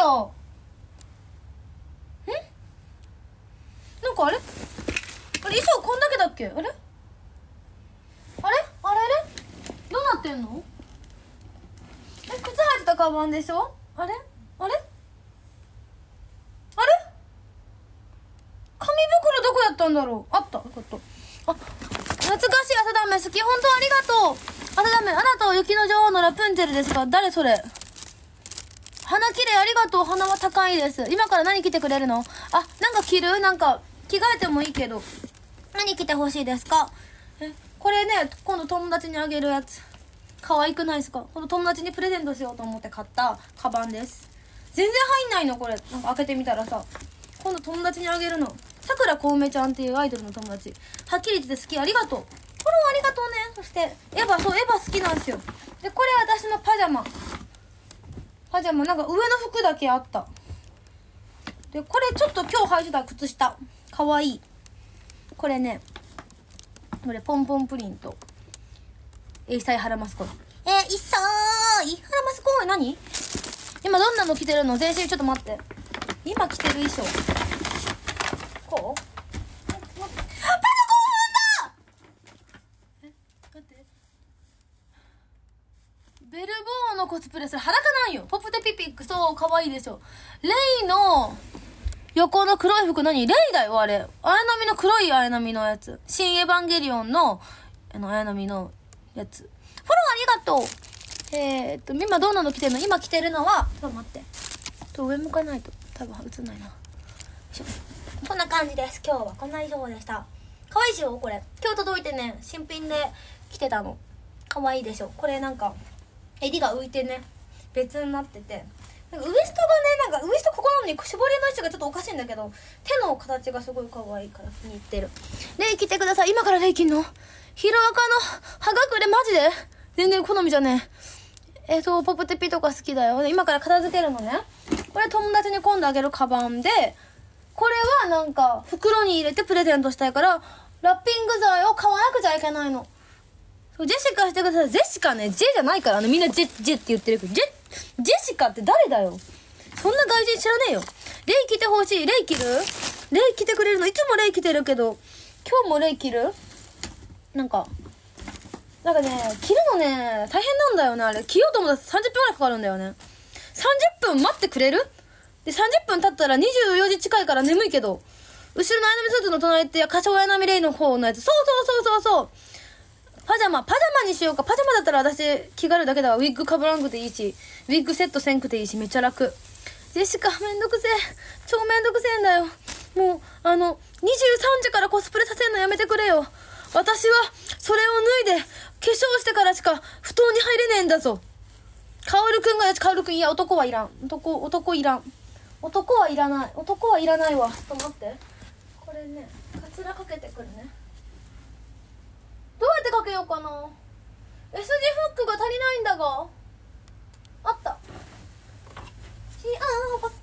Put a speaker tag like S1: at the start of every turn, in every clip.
S1: よ。んなんかあれ？あれ衣装こんだけだっけ？あれ？あれ？あれ？あれ？どうなってんの？え靴履いてたカバンでしょ？あれ？あれ？あれ？紙袋どこやったんだろう？あった。よかった。あ懐かしい朝ダメ好き。本当ありがとう。朝ダメあなたは雪の女王のラプンツェルですか誰それ？花綺麗ありがとう花は高いです。今から何着てくれるの？あなんか着る？なんか着替えてもいいけど。何着てほしいですか？えこれね今度友達にあげるやつ。可愛くないですか？この友達にプレゼントしようと思って買ったカバンです。全然入んないのこれ。なんか開けてみたらさ。今度友達にあげるの。さくらこうめちゃんっていうアイドルの友達。はっきり言って好き。ありがとう。フォローありがとうね。そしてエヴァそうエヴァ好きなんですよ。でこれ私のパジャマ。パジャマなんか上の服だけあった。でこれちょっと今日履いてた靴下。かわいい。これねこれポンポンプリント。エイサイハラマスコえー、いっそーい。ハラマスコ何？今どんなの着てるの？全身ちょっと待って。今着てる衣装。こうえ待ってあパソコン踏んだえ待ってベルボーのコスプレそれ裸なんよ。ポップテピピックそう可愛いでしょ。レイの横の黒い服何？レイだよあれ。綾波の黒い綾波のやつ。新エヴァンゲリオンのあの綾波のやつ。フォローありがとう。えー、っと今どんなの着てるの？今着てるのはちょっと待って。と上向かないと。多分映んないな。こんな感じです。今日はこんな衣装でした。可愛いでしょ？これ。今日届いてね新品で着てたの。可愛いでしょ？これなんか襟が浮いてね別になってて。なんかウエストがねなんかウエストここなのに絞りの位置がちょっとおかしいんだけど手の形がすごい可愛いから気に入ってる。レイ着てください。今からレイ着んの？ヒロアカの葉隠れマジで？全然好みじゃねえ。えっ、とポプテピとか好きだよ。今から片付けるのね。これ友達に今度あげるカバンでこれはなんか袋に入れてプレゼントしたいからラッピング剤を買わなくちゃいけないの。ジェシカしてください。ジェシカね、ジェじゃないからね。みんなジェ、ジェって言ってるけど、ジェ、ジェシカって誰だよ？そんな外人知らねえよ。レイ着てほしい。レイ着る？レイ着てくれるの？いつもレイ着てるけど、今日もレイ着る？なんか、なんかね、着るのね、大変なんだよね、あれ。着ようと思ったら30分くらいかかるんだよね。30分待ってくれる？で、30分経ったら24時近いから眠いけど、後ろのアイナミスーツの隣って、歌唱アイナミレイの方のやつ。そうそうそうそうそう。パジャマ、パジャマにしようか。パジャマだったら私着替えるだけだわ。ウィッグ被らんくていいし、ウィッグセットせんくていいし、めっちゃ楽。ジェシカ、めんどくせえ。超めんどくせえんだよ。もう、あの、23時からコスプレさせんのやめてくれよ。私は、それを脱いで、化粧してからしか、布団に入れねえんだぞ。カオルくんがやし、カオルくん、いや、男はいらん。男、男いらん。男はいらない。男はいらないわ。ちょっと待って。これね、カツラかけてくるね。ようかな？S 字フックが足りないんだが。あった。幸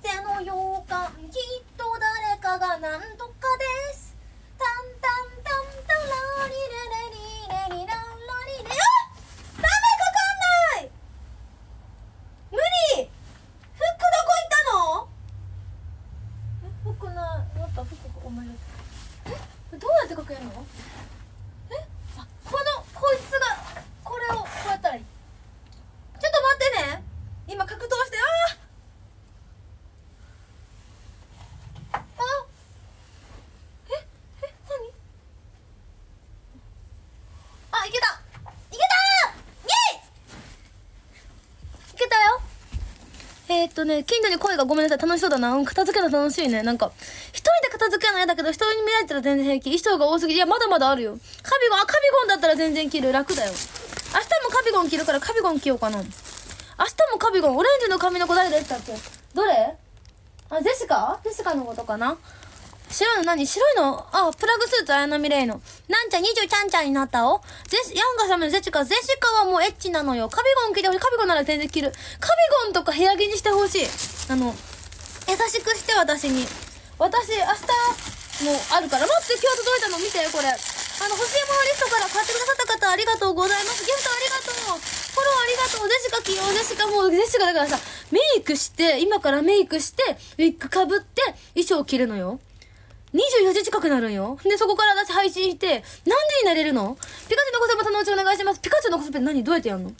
S1: せの予感きっと誰かがなんとかです。タンタンタンタラリレレリレリララリレあダメかかんない無理フックどこ行ったのえフックないあったフックごめんえどうやってかけるのあこのこいつがこれをこうやったらいいちょっと待ってね今格闘してあーあええ何あいけたいけたイエイいけたよえー、っとね、近所に声がごめんなさい。楽しそうだな。うん、片付けるの楽しいね。なんか、一人で片付けないんだけど、人に見られたら全然平気。衣装が多すぎ。いや、まだまだあるよ。カビゴン、あ、カビゴンだったら全然着る。楽だよ。明日もカビゴン着るからカビゴン着ようかな。明日もカビゴン。オレンジの髪の子誰でしたっけ？どれ？あ、ジェシカ？ジェシカのことかな？白いの何？白いの？あ、プラグスーツ、綾波レイの。なんちゃん、20ちゃんちゃんになったお？ゼシ、ヤンガ様のゼシカ。ゼシカはもうエッチなのよ。カビゴン着てほしい。カビゴンなら全然着る。カビゴンとか部屋着にしてほしい。あの、優しくして私に。私、明日もうあるから。待って、今日届いたの見て、これ。あの、欲しいものリストから買ってくださった方ありがとうございます。ギフトありがとう。フォローありがとう。ジェシカ起用、ジェシカもう、ジェシカだからさ、メイクして、今からメイクして、ウィッグ被って、衣装着るのよ。24時近くなるんよ。で、そこから私配信して、何時になれるの？ピカチュウのコスプレまたのうちお願いします。ピカチュウのコスプレ何？どうやってやんの？ジ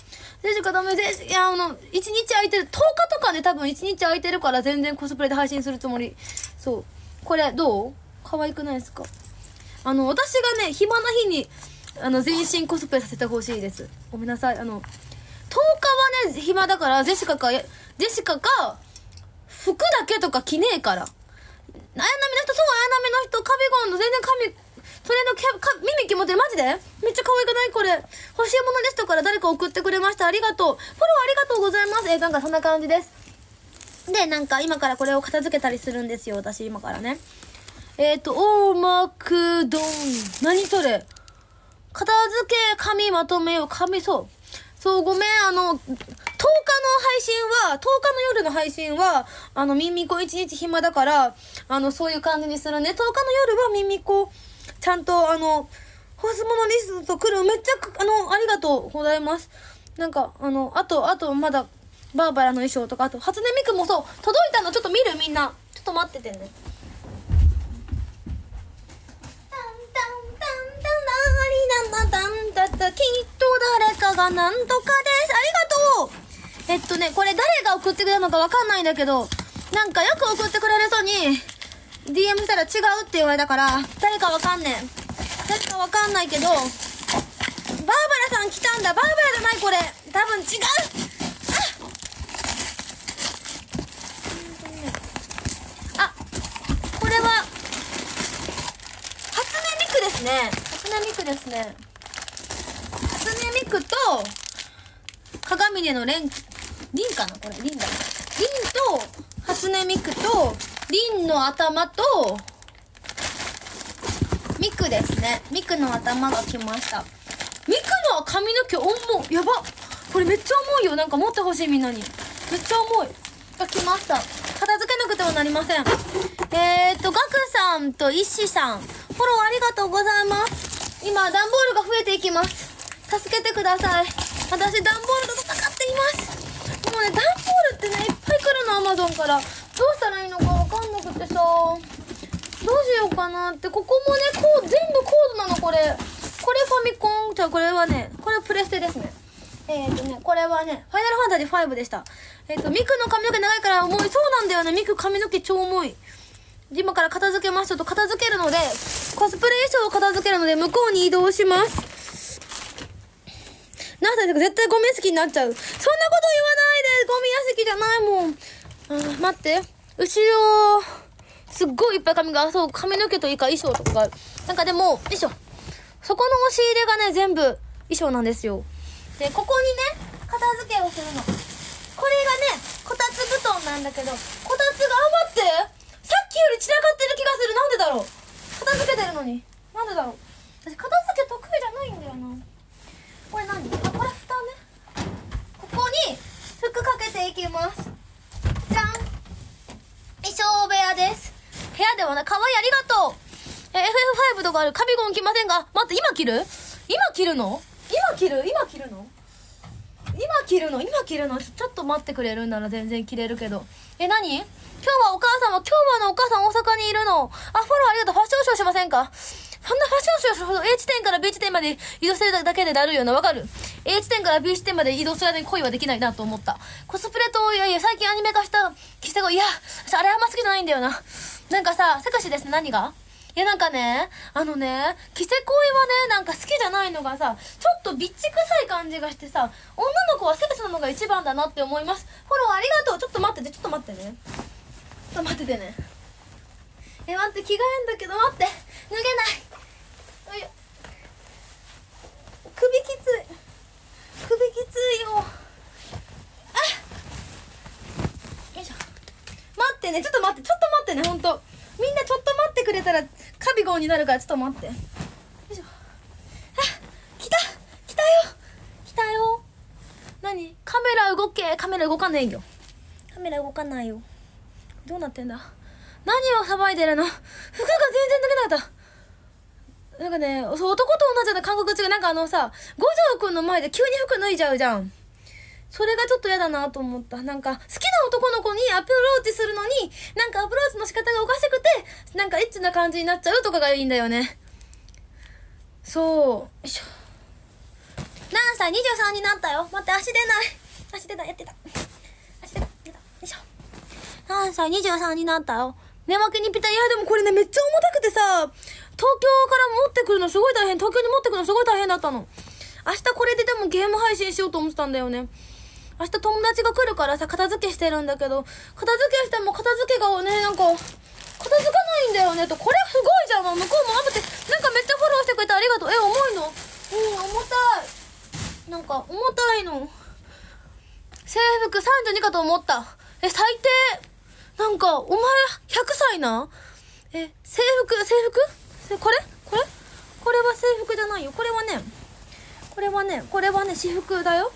S1: ェシカダメ。いや、あの、1日空いてる。10日とかで多分1日空いてるから全然コスプレで配信するつもり。そう。これ、どう？可愛くないですか？あの、私がね、暇な日に、あの、全身コスプレさせてほしいです。ごめんなさい。あの、10日はね、暇だから、ジェシカか、ジェシカか、服だけとか着ねえから。綾波の人、そう、綾波の人、カビゴンの全然髪、それのキャか耳気持ってるマジで？めっちゃ可愛くない？これ。欲しいものリストから誰か送ってくれました。ありがとう。フォローありがとうございます。えーなんかそんな感じです。で、なんか今からこれを片付けたりするんですよ。私今からね。えっ、ー、と、オーマクドン。何それ？片付け、紙まとめよう。紙、そう。そう、ごめん、あの、10日の配信は、10日の夜の配信は、あの、ミミコ1日暇だから、あの、そういう感じにするね。10日の夜はミミコ、ちゃんと、あの、ホスモノリストと来る。めっちゃ、あの、ありがとうございます。なんか、あの、あと、あと、まだ、バーバラの衣装とか、あと、初音ミクもそう、届いたのちょっと見る？みんな。ちょっと待っててね。タンタンタンタンタンタンタンきっと誰かがなんとかです。ありがとうえっとね、これ誰が送ってくれるのかわかんないんだけど、なんかよく送ってくれる人に、DM したら違うって言われたから、誰かわかんねえ。誰かわかんないけど、バーバラさん来たんだ。バーバラじゃないこれ。多分違うああ、これは、初音ミクですね。ですね。初音ミクと、鏡でのレン、リンかなこれ、リンだね。リンと、初音ミクと、リンの頭と、ミクですね。ミクの頭が来ました。ミクの髪の毛重。やばこれめっちゃ重いよ。なんか持ってほしいみんなに。めっちゃ重い。が来ました。片付けなくてはなりません。えーと、ガクさんとイッシさん。フォローありがとうございます。今、段ボールが増えていきます。助けてください。私、段ボールと戦っていますで。もうね、段ボールってね、いっぱい来るの、アマゾンから。どうしたらいいのかわかんなくてさ。どうしようかなって。ここもね、こう、全部コードなの、これ。これファミコン。じゃあ、これはね、これプレステですね。えっ、ー、とね、これはね、ファイナルファンタジー5でした。えっ、ー、と、ミクの髪の毛長いから重い。そうなんだよね、ミク髪の毛超重い。今から片付けます。ちょっと片付けるので、コスプレ衣装を片付けるので、向こうに移動します。なんだ絶対ゴミ屋敷になっちゃう。そんなこと言わないでゴミ屋敷じゃないもん。あ待って。後ろ、すっごいいっぱい髪が、そう、髪の毛といいか衣装とかがある。なんかでも、よいしょ。そこの押し入れがね、全部衣装なんですよ。で、ここにね、片付けをするの。これがね、こたつ布団なんだけど、こたつが、あ、待ってさっきより散らかってる気がする。なんでだろう片付けてるのに。なんでだろう。私、片付け得意じゃないんだよな。これ何？あ、これ蓋ね。ここに、服かけていきます。じゃん。衣装部屋です。部屋ではな、かわいい、ありがとう。え、FF5 とかある。カビゴン来ませんが待って、今着る？今着るの？今着る？今着るの？今着るの？今着るの？ちょっと待ってくれるんなら全然着れるけど。え、何？今日はお母さんは、今日はのにいるの。あ、フォローありがとう。ファッションショーしませんか？そんなファッションショーするほど A 地点から B 地点まで移動するだけでだるいよな。わかる ?A 地点から B 地点まで移動する間に恋はできないなと思った。コスプレと、いやいや、最近アニメ化したキセゴ、いや、あれあんま好きじゃないんだよな。なんかさ、セクシーですね。何が？いやなんかね、あのね、キセ恋はね、なんか好きじゃないのがさ、ちょっとビッチ臭い感じがしてさ、女の子はセクシーなのが一番だなって思います。フォローありがとう。ちょっと待ってて、ちょっと待ってね。ちょっと待っててね。え、待って、着替えんだけど待って。脱げない。首きつい。首きついよ。あよいしょ。待ってね、ちょっと待って、ちょっと待ってね、ほんと。みんなちょっと待ってくれたらカビゴンになるからちょっと待ってよいしょあ来た来たよ来たよ何？カメラ動けカメラ動かないよカメラ動かないよどうなってんだ？何を騒いでるの？服が全然脱げなかったなんかね、そう、男と同じな感覚違い。なんかあのさ、五条くんの前で急に服脱いじゃうじゃん。それがちょっと嫌だなと思った。なんか、好きな男の子にアプローチするのに、なんかアプローチの仕方がおかしくて、なんかエッチな感じになっちゃうとかがいいんだよね。そう。よいしょ。何歳 ?23 になったよ。待って、足出ない。足出ない。やってた。足出た。出た。よいしょ。何歳 ?23 になったよ。寝巻きにぴったり。いや、でもこれね、めっちゃ重たくてさ、東京から持ってくるのすごい大変。東京に持ってくるのすごい大変だったの。明日これででもゲーム配信しようと思ってたんだよね。明日友達が来るからさ、片付けしてるんだけど、片付けしても片付けがね、なんか、片付かないんだよねと、これすごいじゃん。向こうも頑張って、なんかめっちゃフォローしてくれてありがとう。え、重いの？うん、重たい。なんか、重たいの。制服32かと思った。え、最低。なんか、お前、100歳なえ、制服、制服？これ？これ？これは制服じゃないよ。これはね、これはね、これはね、私服だよ。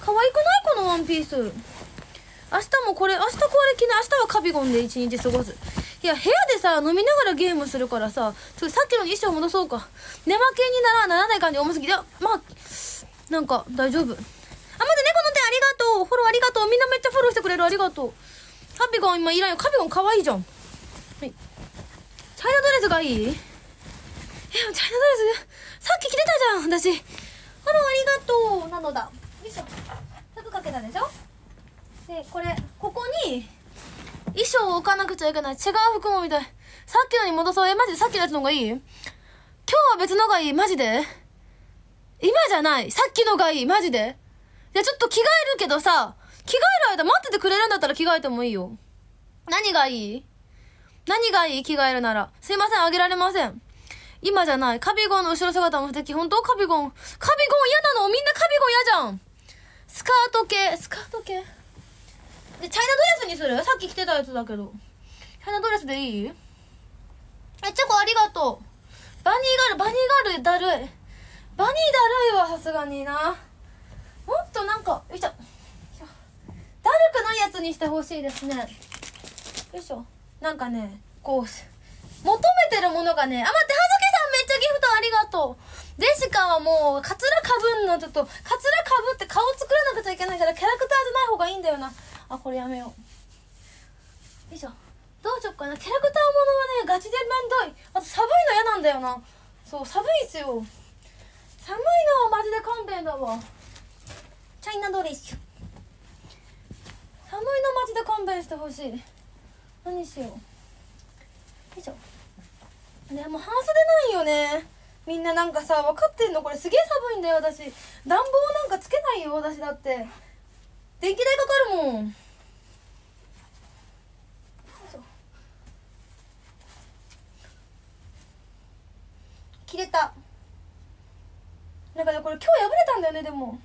S1: 可愛くない？このワンピース。明日もこれ、明日これ着ない？明日はカビゴンで一日過ごす。いや、部屋でさ、飲みながらゲームするからさ、ちょさっきの衣装戻そうか。寝負けにならならない感じ重すぎ。いや、まあ、なんか、大丈夫。あ、まず猫の手ありがとう。フォローありがとう。みんなめっちゃフォローしてくれる。ありがとう。カビゴン今いらんよ。カビゴン可愛いじゃん。はい。チャイナドレスがいい？え、チャイナドレス、さっき着てたじゃん、私。フォローありがとう。なのだ。よいしょ。服かけたでしょ？で、これ、ここに、衣装を置かなくちゃいけない。違う服も見たい。さっきのに戻そう。え、マジでさっきのやつの方がいい？今日は別のがいい。マジで？今じゃない。さっきのがいい。マジで？いや、ちょっと着替えるけどさ、着替える間待っててくれるんだったら着替えてもいいよ。何がいい？何がいい着替えるなら。すいません、あげられません。今じゃない。カビゴンの後ろ姿も素敵。本当？カビゴン。カビゴン嫌なの？みんなカビゴン嫌じゃん。スカート系、スカート系？で、チャイナドレスにする？さっき着てたやつだけど。チャイナドレスでいい？え、チョコありがとう。バニーガール、バニーガールだるい。バニーだるいわ、さすがにな。もっとなんか、よいしょ。だるくないやつにしてほしいですね。よいしょ。なんかね、こう、求めてるものがね、あ、待って、はずけさんめっちゃギフトありがとう。デシカはもう、カツラかぶんの、ちょっと、カツラかぶって顔作らなくちゃいけないから、キャラクターじゃない方がいいんだよな。あ、これやめよう。よいしょ。どうしよっかな。キャラクターものはね、ガチでめんどい。あと寒いの嫌なんだよな。そう、寒いっすよ。寒いのはマジで勘弁だわ。チャイナドレス。寒いのマジで勘弁してほしい。何しよう。よいしょ。でも半袖ないよね。みんななんかさ分かってんの？これすげえ寒いんだよ私。暖房なんかつけないよ私だって。電気代かかるもん。切れた。なんかねこれ今日破れたんだよねでも。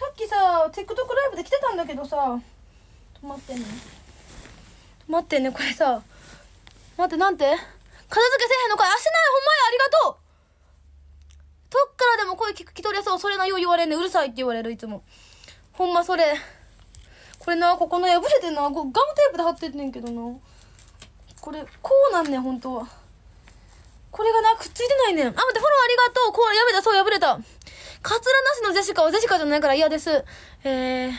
S1: さっきさ TikTok ライブで来てたんだけどさ止まってんね待ってんねこれさ待ってなんて？片付けせえへんの？かいあしない？ほんまやありがとう！どっからでも声聞く気取れそうそれなよう言われんねうるさいって言われるいつも。ほんまそれこれなここの破れてんなガムテープで貼ってんねんけどな。これこうなんねん本当は。これがなくっついてないねんあ待ってフォローありがとうこう破れたそう破れたカツラなしのジェシカはジェシカじゃないから嫌です。えー、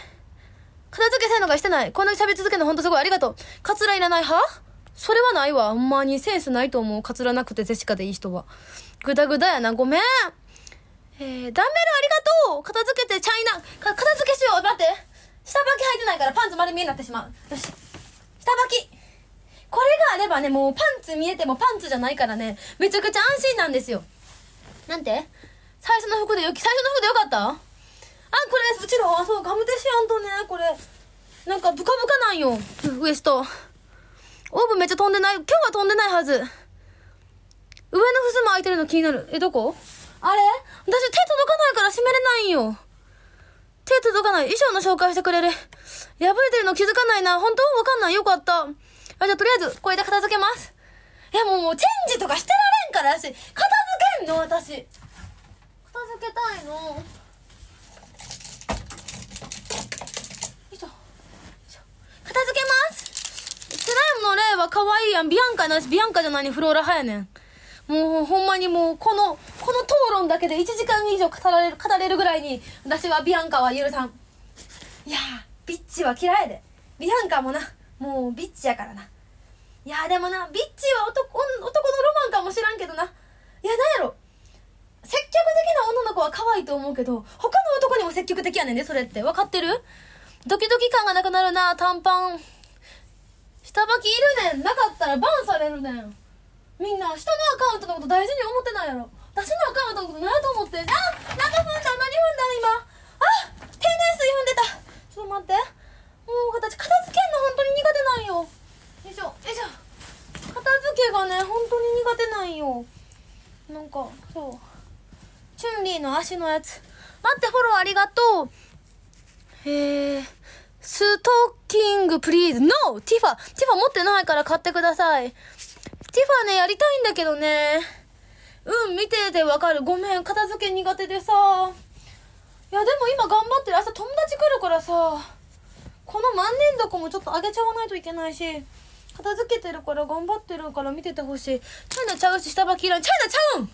S1: 片付けせんのがしてない。こんなに喋り続けるのほんとすごい。ありがとう。カツラいらない派？それはないわ。ほんまにセンスないと思う。カツラなくてジェシカでいい人は。ぐだぐだやな。ごめん。えー、ダンベルありがとう片付けてチャイナ、片付けしよう待って下履き履いてないからパンツ丸見えになってしまう。よし。下履きこれがあればね、もうパンツ見えてもパンツじゃないからね、めちゃくちゃ安心なんですよ。なんて？最初の服でよ、最初の服でよかった？あ、これ、うちの、あ、そう、ガムテシアンとね、これ、なんかブカブカなんよ、ウエスト。オーブンめっちゃ飛んでない、今日は飛んでないはず。上の襖開いてるの気になる。え、どこ？あれ？私手届かないから閉めれないんよ。手届かない。衣装の紹介してくれる。破れてるの気づかないな。本当？わかんない。よかった。あ、じゃあとりあえず、これで片付けます。いやもう、もうチェンジとかしてられんから、私。片付けんの、私。片付けたいのよいしょ片付けますスライムの例は可愛いやんビアンカなしビアンカじゃないにフローラ派やねんもうほんまにもうこの、この討論だけで1時間以上語られる、語れるぐらいに、私はビアンカは許さん。いやー、ビッチは嫌いで。ビアンカもな、もうビッチやからな。いやでもな、ビッチは男、男のロマンかもしらんけどな。いや、なんやろ。積極的な女の子は可愛いと思うけど、他の男にも積極的やねんで、それって。分かってる？ドキドキ感がなくなるな、短パン。下履きいるねん。なかったらバンされるねん。みんな、人のアカウントのこと大事に思ってないやろ。私のアカウントのこと何やと思ってんあ何踏んだ何踏んだ今。あ天然水踏んでた。ちょっと待って。もう形、片付けんの本当に苦手なんよ。よいしょ、よいしょ。片付けがね、本当に苦手なんよ。なんか、そう。チュンリーの足のやつ。待って、フォローありがとう。えー、 stocking please。 No Tifa ティファ持ってないから買ってください。ティファね、やりたいんだけどね。うん、見ててわかる。ごめん、片付け苦手でさ。いや、でも今頑張ってる。明日友達来るからさ。この万年床もちょっと上げちゃわないといけないし。片付けてるから頑張ってるから見ててほしい。チャイナちゃうし、下履きいらん。チャイナちゃうん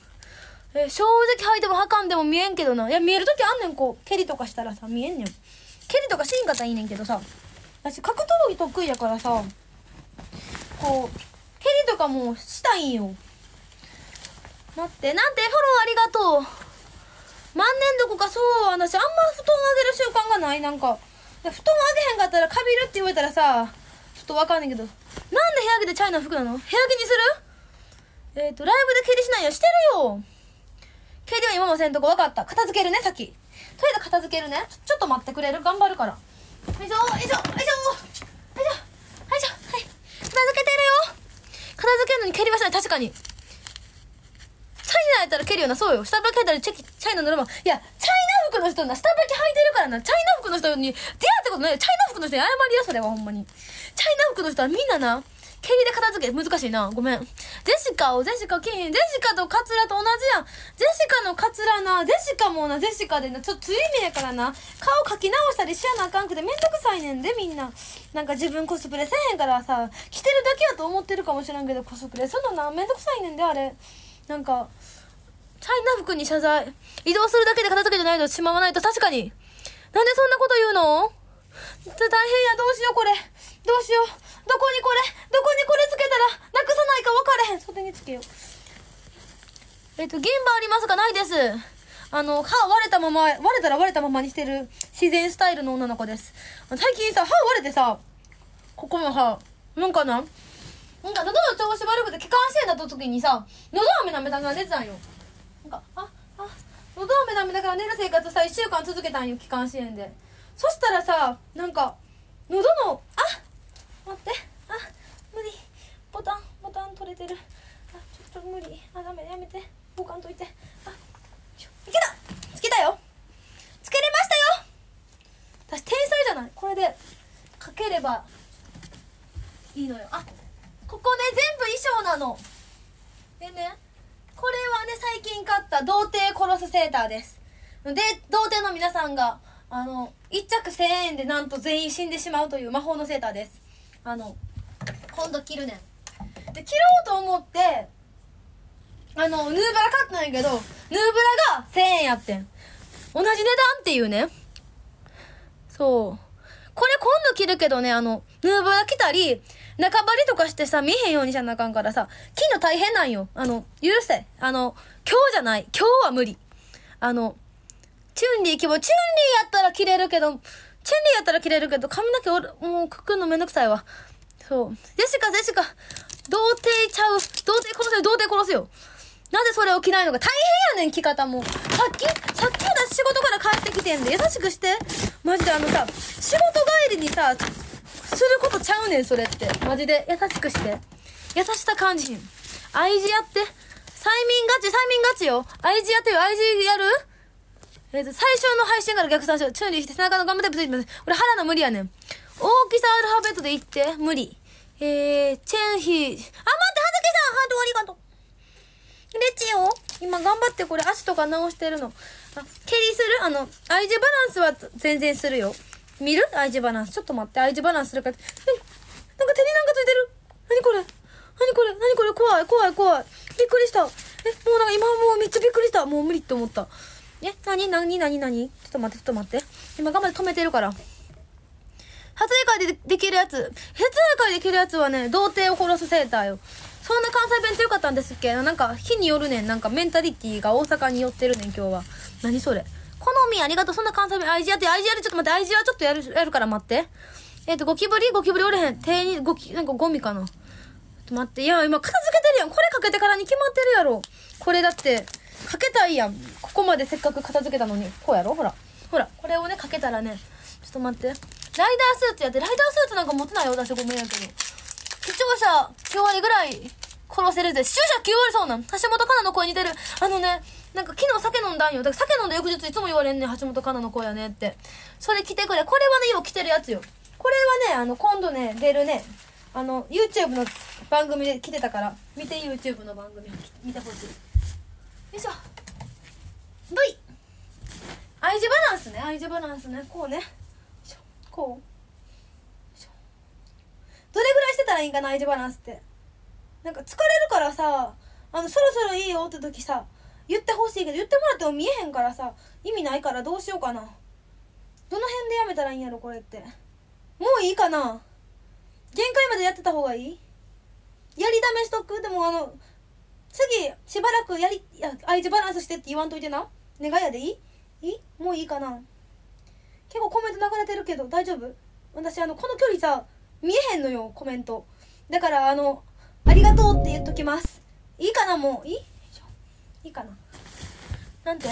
S1: え正直履いても履かんでも見えんけどな。いや、見えるときあんねん、こう。蹴りとかしたらさ、見えんねん。蹴りとかしんかったらいいねんけどさ。私、格闘技得意やからさ、こう、蹴りとかもしたいんよ。待って、なんてフォローありがとう。万年どこかそう、私あんま布団あげる習慣がない、なんか。布団あげへんかったらカビるって言われたらさ、ちょっとわかんないけど。なんで部屋着でチャイナ服なの？部屋着にする？えっ、ー、と、ライブで蹴りしないよ。してるよ。蹴りは今もせんとこ分かった。片付けるね、さっき。とりあえず片付けるね。ちょっと待ってくれる？頑張るから。よいしょ、よいしょ、よいしょ。よいしょ、はい。片付けてるよ。片付けるのに蹴りはしない、確かに。チャイナやったら蹴るよな、そうよ。下履き履いたらチェキ、チャイナ乗るもん。いや、チャイナの人な、下履き履いてるからな、チャイナ服の人に出会ったことない。チャイナ服の人に謝りよ、それはほんまに。チャイナ服の人はみんなな、蹴りで片付け、難しいな。ごめん。ジェシカを、ジェシカ、キン、ジェシカとカツラと同じやん。ジェシカのカツラな、ジェシカもな、ジェシカでな、ちょっとつい目やからな、顔描き直したりしやなあかんくてめんどくさいねんで、みんな。なんか自分コスプレせえへんからさ、着てるだけやと思ってるかもしらんけど、コスプレ。そんなな、めんどくさいねんで、あれ。なんか、チャイナ服に謝罪。移動するだけで片付けじゃないとしまわないと確かに。なんでそんなこと言うの？大変や、どうしよう、これ。どうしよう。どこにこれ、どこにこれつけたら、なくさないか分かれへん。袖につけよう。えっ、と、銀歯ありますか？ないです。あの、歯割れたまま、割れたら割れたままにしてる自然スタイルの女の子です。最近さ、歯割れてさ、ここの歯、なんかな？なんか喉の調子悪くて気管支炎だった時にさ、喉飴舐めたが出てたんよ。なんか、あ、あ、喉飴舐めながら寝る生活さ、1週間続けたんよ、気管支炎で。そしたらさ、なんか、喉の、あ待ってあ無理。ボタンボタン取れてる。あちょっと無理。あダメやめて。ボカンといて。あいけた。つけたよ。つけれましたよ。私天才じゃない。これでかければいいのよ。あここね全部衣装なの。でねこれはね最近買った童貞殺すセーターです。で童貞の皆さんがあの1着1000円でなんと全員死んでしまうという魔法のセーターです。あの今度着るねん。で着ろうと思ってあのヌーブラ買ったんやけどヌーブラが1000円やってん。同じ値段っていうね。そう。これ今度着るけどね、あの、ヌーブラ着たり、中張りとかしてさ、見えへんようにしゃなあかんからさ、着んの大変なんよ。あの、許せ。あの、今日じゃない。今日は無理。あの、チュンリー着も、チュンリーやったら着れるけど、チェンリーやったら切れるけど、髪の毛おる、もうくくんのめんどくさいわ。そう。ジェシカ、ジェシカ、童貞ちゃう。童貞殺せよ、童貞殺せよ。なぜそれを着ないのか大変やねん、着方も。さっき、さっき私仕事から帰ってきてんで、優しくして。マジであのさ、仕事帰りにさ、することちゃうねん、それって。マジで。優しくして。優しさ感じひん。愛知やって。催眠ガチ、催眠ガチよ。愛知やってよ、愛知やる？えっ、ー、と、最初の配信から逆算しよう。チューリーして背中のガムテープついてます。これ腹の無理やねん。大きさアルファベットで言って。無理。えー、チェンヒー。あ、待って、はずきさんハートありがとう。レチよ。今頑張ってこれ足とか直してるの。あ、蹴りする？あの、愛字バランスは全然するよ。見る？愛字バランス。ちょっと待って、愛字バランスするから。え、なんか手になんかついてる？なにこれ？なにこれ？なにこれ？怖い怖い怖い。びっくりした。え？もうなんか今もうめっちゃびっくりした。もう無理って思った。え、なになになになにちょっと待って、ちょっと待って。今頑張って止めてるから。初映会でできるやつ。初映会でできるやつはね、童貞を殺すセーターよ。そんな関西弁強かったんですっけ？なんか、日によるねん。なんか、メンタリティが大阪に寄ってるねん、今日は。何それ？好みありがとう。そんな関西弁、アイジアって、アイジアでちょっと待って、アイジアちょっとやる、やるから待って。えっ、と、ゴキブリ？ゴキブリおれへん。手に、ゴキ、なんかゴミかな？ちょっと待って。いや、今片付けてるやん。これかけてからに決まってるやろ。これだって、かけたいやん。ここまでせっかく片付けたのに。こうやろ？ほら。ほら。これをね、かけたらね。ちょっと待って。ライダースーツやって、ライダースーツなんか持ってないよ。私ごめんやけど。視聴者9割ぐらい殺せるぜ。視聴者9割そうなん。橋本環奈の声似てる。あのね、なんか昨日酒飲んだんよ。だから酒飲んだ翌日いつも言われんねん。橋本環奈の声やねって。それ来てくれ。これはね、よう来てるやつよ。これはね、あの、今度ね、出るね、あの、YouTube の番組で来てたから、見て YouTube の番組見てほしい。よいしょ。ブイ愛字バランスね、愛字バランスね。こうね。こう。どれぐらいしてたらいいんかな、愛字バランスって。なんか疲れるからさ、あの、そろそろいいよって時さ、言ってほしいけど、言ってもらっても見えへんからさ、意味ないからどうしようかな。どの辺でやめたらいいんやろ、これって。もういいかな限界までやってた方がいい？やりだめしとく？でもあの、次、しばらくやり、や、愛知バランスしてって言わんといてな。願いやでいい？いい？もういいかな結構コメント流れてるけど大丈夫？私あの、この距離さ、見えへんのよ、コメント。だからあの、ありがとうって言っときます。いいかなもう？いい？いいかな。なんて？